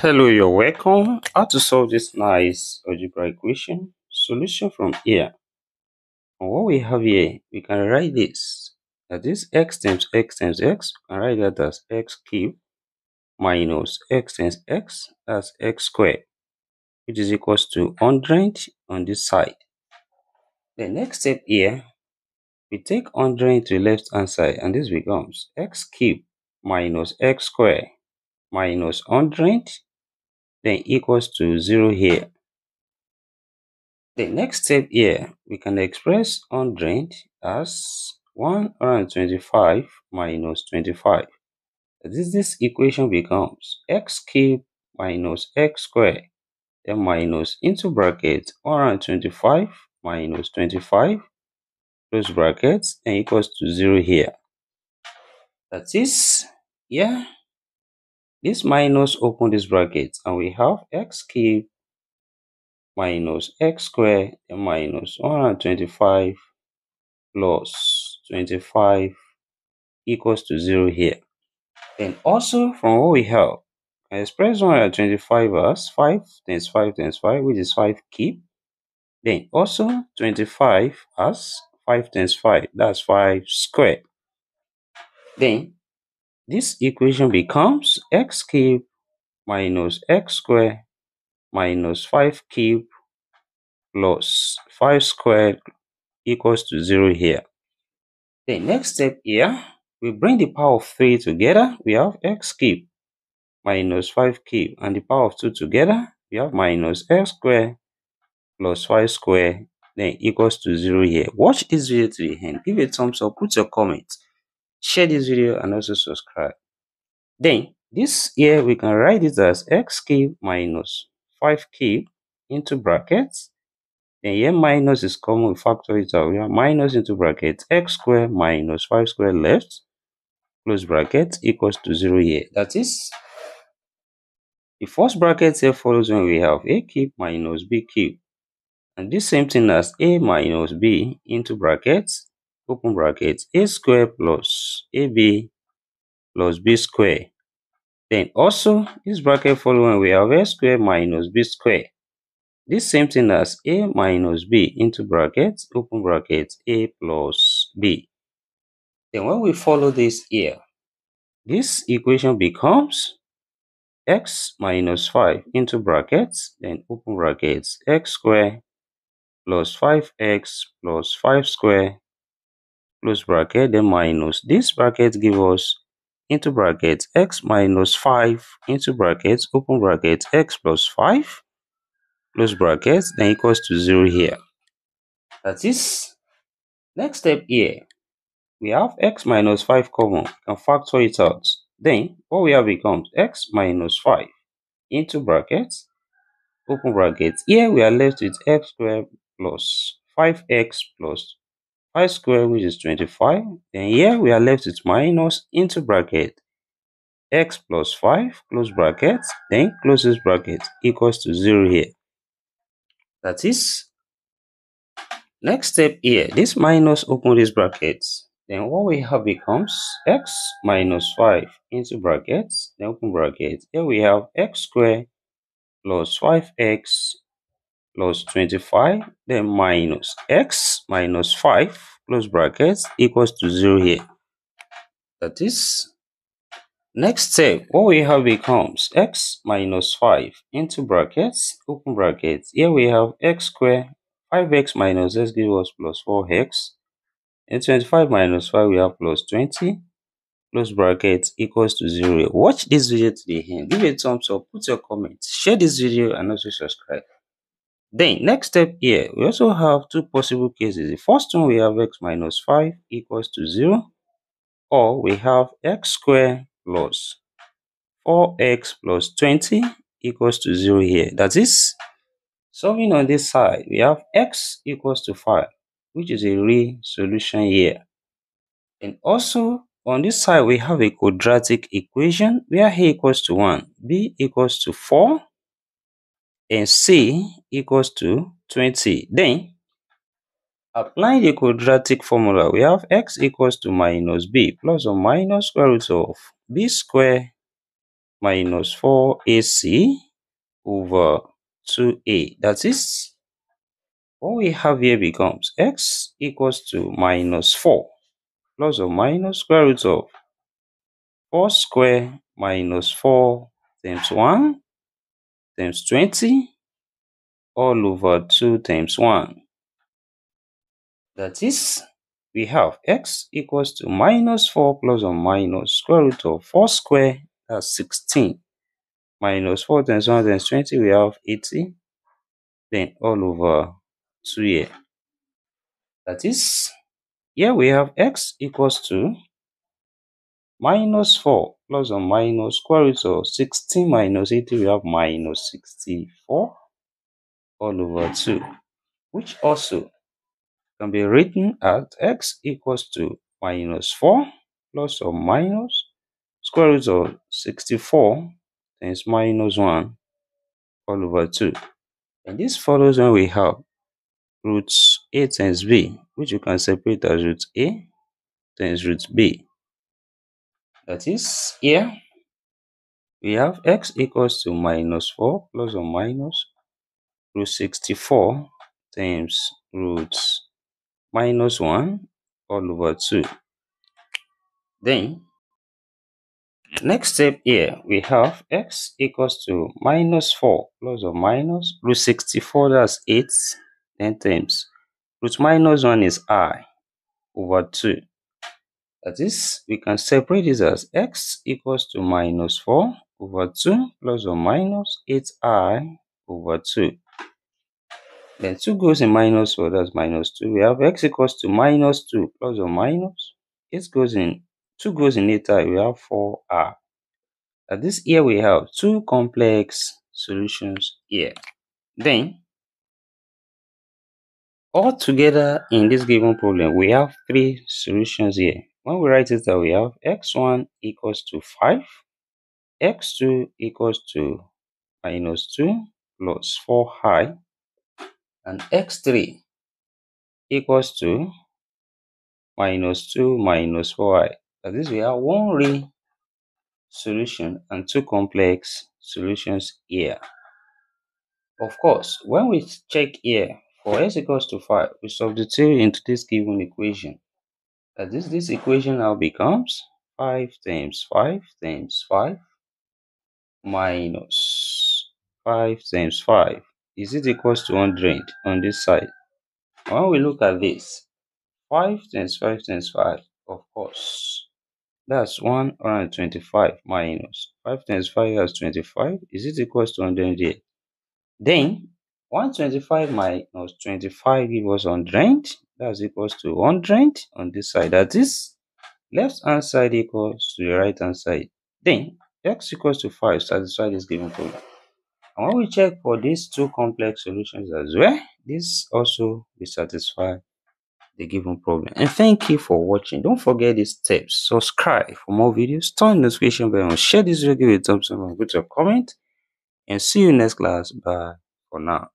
Hello, you're welcome. How to solve this nice algebra equation? Solution from here. And what we have here, we can write this. That this x times x times x, we can write that as x cubed minus x times x, as x squared, which is equals to 100 on this side. The next step here, we take 100 to the left hand side, and this becomes x cubed minus x squared minus 100 then equals to 0 here. The next step here, we can express 100 as 125 minus 25. This, this equation becomes x cubed minus x squared, then minus into brackets 125 minus 25 close brackets and equals to 0 here. That is, yeah, this minus open this bracket and we have x cubed minus x squared and minus 125 plus 25 equals to 0 here. And also from what we have, I express 125 as 5 times 5 times 5, which is 5 cubed. Then also 25 as 5 times 5, that's 5 squared. Then this equation becomes x cubed minus x squared minus 5 cubed plus 5 squared equals to 0 here. The next step here, we bring the power of 3 together. We have x cubed minus 5 cubed and the power of 2 together. We have minus x squared plus 5 squared then equals to 0 here. Watch this video to the end. Give it a thumbs up, put your comments share this video and also subscribe. Then this here we can write it as x cube minus 5 cube into brackets. Then here minus is common factor it out we have minus into bracket x square minus 5 square left close bracket equals to 0 here. That is the first bracket here follows when we have a cube minus b cube and this same thing as a minus b into brackets open bracket a square plus ab plus b square. Then also this bracket following we have a square minus b square. This same thing as a minus b into brackets open bracket a plus b. Then when we follow this here this equation becomes x minus 5 into brackets then open brackets x square plus 5x plus 5 square close bracket then minus. This bracket give us into bracket x minus 5 into bracket open bracket x plus 5 close bracket then equals to 0 here. That is next step here. We have x minus 5 common. And factor it out. Then what we have becomes x minus 5 into brackets open bracket. Here we are left with x squared plus 5x plus 5 square which is 25 then here we are left with minus into bracket. X plus 5 close bracket then closes bracket equals to 0 here. That is next step here this minus open this bracket. Then what we have becomes x minus 5 into brackets then open bracket. Here we have x square plus 5x plus 25 then minus x minus 5 close brackets equals to 0 here. That is next step what we have becomes x minus 5 into brackets open brackets. Here we have x square 5x minus x gives us plus 4x and 25 minus 5 we have plus 20 close brackets equals to 0 watch this video to the end. Give a thumbs up put your comments share this video and also subscribe then next step here, we also have two possible cases. The first one we have x minus 5 equals to 0 or we have x squared plus 4x plus 20 equals to 0 here. That is, solving on this side, we have x equals to 5 which is a real solution here. And also on this side we have a quadratic equation where a equals to 1, b equals to 4 and c equals to 20. Then, applying the quadratic formula, we have x equals to minus b plus or minus square root of b square minus 4ac over 2a. That is, what we have here becomes x equals to minus 4 plus or minus square root of 4 square minus 4 times 1 times 20 all over 2 times 1. That is, we have x equals to minus 4 plus or minus square root of 4 square, that's 16. Minus 4 times 1 times 20, we have 80. Then all over 2 here. That is, here we have x equals to minus 4 plus or minus square root of 16 minus 80, we have minus 64 all over 2, which also can be written as x equals to minus 4 plus or minus square root of 64 times minus 1 all over 2. And this follows when we have roots a times b, which you can separate as root a times root b. That is, here we have x equals to minus 4 plus or minus root 64 times root minus 1 all over 2. Then, next step here, we have x equals to minus 4 plus or minus root 64, that's 8, 10 times. Root minus 1 is i over 2. That is, we can separate this as x equals to minus 4 over 2 plus or minus 8i over 2. Then 2 goes in minus 4, that's minus 2. We have x equals to minus 2 plus or minus. 8 goes in, 2 goes in 8i, we have 4r. At this here we have two complex solutions here. Then, all together in this given problem, we have three solutions here. When we write it that we have x1 equals to 5, x2 equals to minus 2 plus 4i, and x3 equals to minus 2 minus 4i. That is, we have one real solution and two complex solutions here. Of course, when we check here for s equals to 5, we substitute into this given equation. That is, this this equation now becomes 5 times 5 times 5 minus 5 times 5 is it equals to 100 on this side. When we look at this, 5 times 5 times 5, of course, that's 125 minus 5 times 5 is 25. Is it equals to 100? Then 125 minus 25 gives us 100. That's equals to 100 on this side. That is left hand side equals to the right hand side. Then x equals to 5 satisfy this given problem. And when we check for these two complex solutions as well, this also will satisfy the given problem. And thank you for watching. Don't forget these steps. Subscribe for more videos. Turn the notification bell on. Share this video, give it a thumbs up and put a comment. And see you next class. Bye for now.